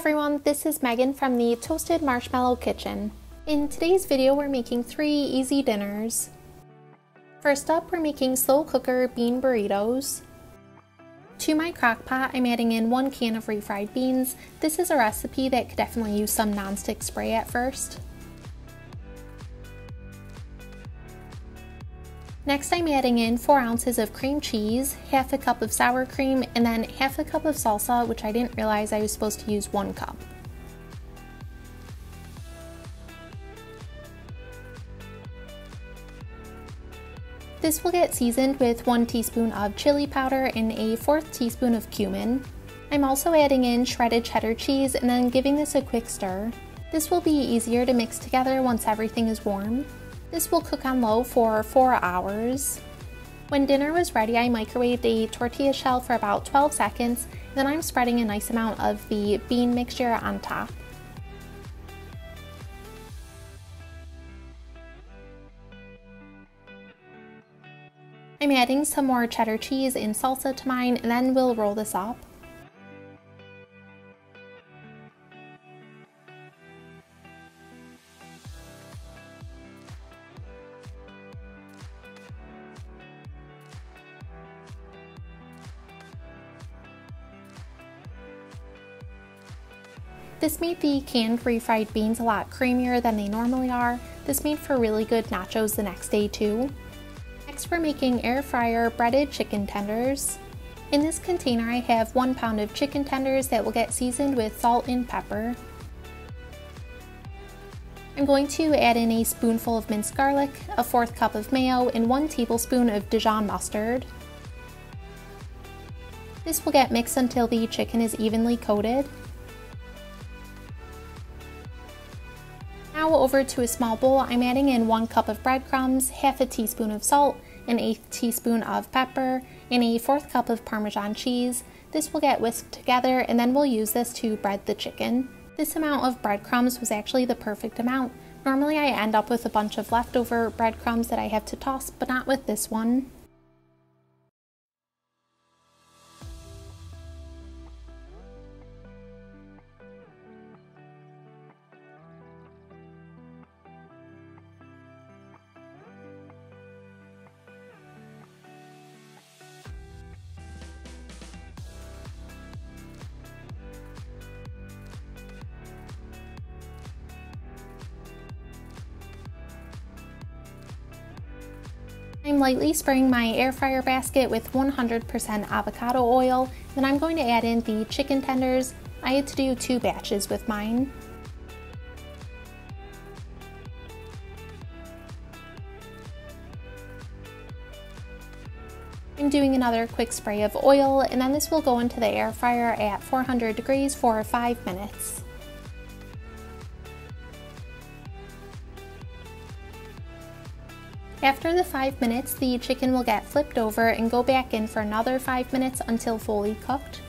everyone, this is Megan from the Toasted Marshmallow Kitchen. In today's video, we're making three easy dinners. First up, we're making slow cooker bean burritos. To my crock pot, I'm adding in one can of refried beans. This is a recipe that could definitely use some nonstick spray at first. Next I'm adding in 4 ounces of cream cheese, half a cup of sour cream, and then half a cup of salsa, which I didn't realize I was supposed to use 1 cup. This will get seasoned with 1 teaspoon of chili powder and a fourth teaspoon of cumin. I'm also adding in shredded cheddar cheese and then giving this a quick stir. This will be easier to mix together once everything is warm. This will cook on low for 4 hours. When dinner was ready, I microwaved a tortilla shell for about 12 seconds, then I'm spreading a nice amount of the bean mixture on top. I'm adding some more cheddar cheese and salsa to mine, and then we'll roll this up. This made the canned refried beans a lot creamier than they normally are. This made for really good nachos the next day too. Next we're making air fryer breaded chicken tenders. In this container I have one pound of chicken tenders that will get seasoned with salt and pepper. I'm going to add in a spoonful of minced garlic, a fourth cup of mayo, and one tablespoon of Dijon mustard. This will get mixed until the chicken is evenly coated. Now over to a small bowl, I'm adding in one cup of breadcrumbs, half a teaspoon of salt, an eighth teaspoon of pepper, and a fourth cup of Parmesan cheese. This will get whisked together and then we'll use this to bread the chicken. This amount of breadcrumbs was actually the perfect amount. Normally I end up with a bunch of leftover breadcrumbs that I have to toss, but not with this one. I'm lightly spraying my air fryer basket with 100% avocado oil, then I'm going to add in the chicken tenders. I had to do two batches with mine. I'm doing another quick spray of oil and then this will go into the air fryer at 400 degrees for 5 minutes. After the 5 minutes, the chicken will get flipped over and go back in for another 5 minutes until fully cooked.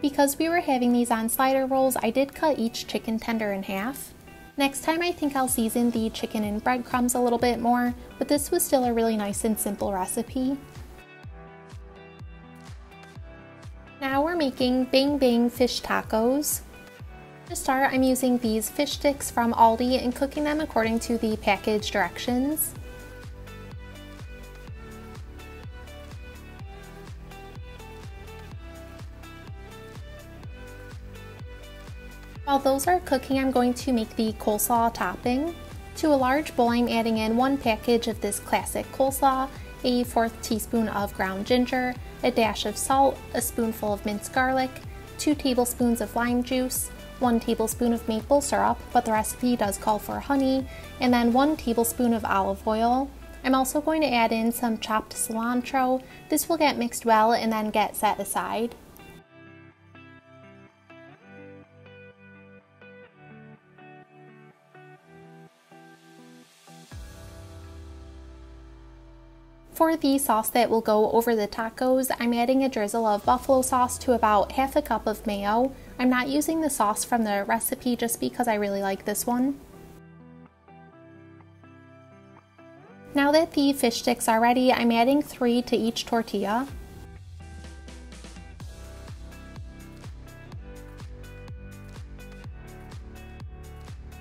Because we were having these on slider rolls, I did cut each chicken tender in half. Next time I think I'll season the chicken and breadcrumbs a little bit more, but this was still a really nice and simple recipe. Making Bang Bang fish tacos. To start, I'm using these fish sticks from Aldi and cooking them according to the package directions. While those are cooking, I'm going to make the coleslaw topping. To a large bowl, I'm adding in one package of this classic coleslaw, a fourth teaspoon of ground ginger, a dash of salt, a spoonful of minced garlic, 2 tablespoons of lime juice, 1 tablespoon of maple syrup, but the recipe does call for honey, and then 1 tablespoon of olive oil. I'm also going to add in some chopped cilantro. This will get mixed well and then get set aside. For the sauce that will go over the tacos, I'm adding a drizzle of buffalo sauce to about half a cup of mayo. I'm not using the sauce from the recipe just because I really like this one. Now that the fish sticks are ready, I'm adding three to each tortilla.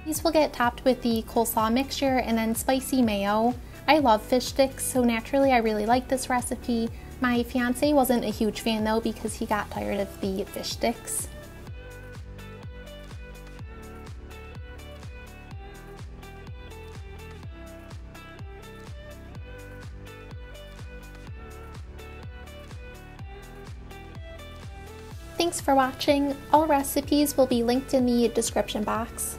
These will get topped with the coleslaw mixture and then spicy mayo. I love fish sticks, so naturally I really like this recipe. My fiance wasn't a huge fan though because he got tired of the fish sticks. Thanks for watching. All recipes will be linked in the description box.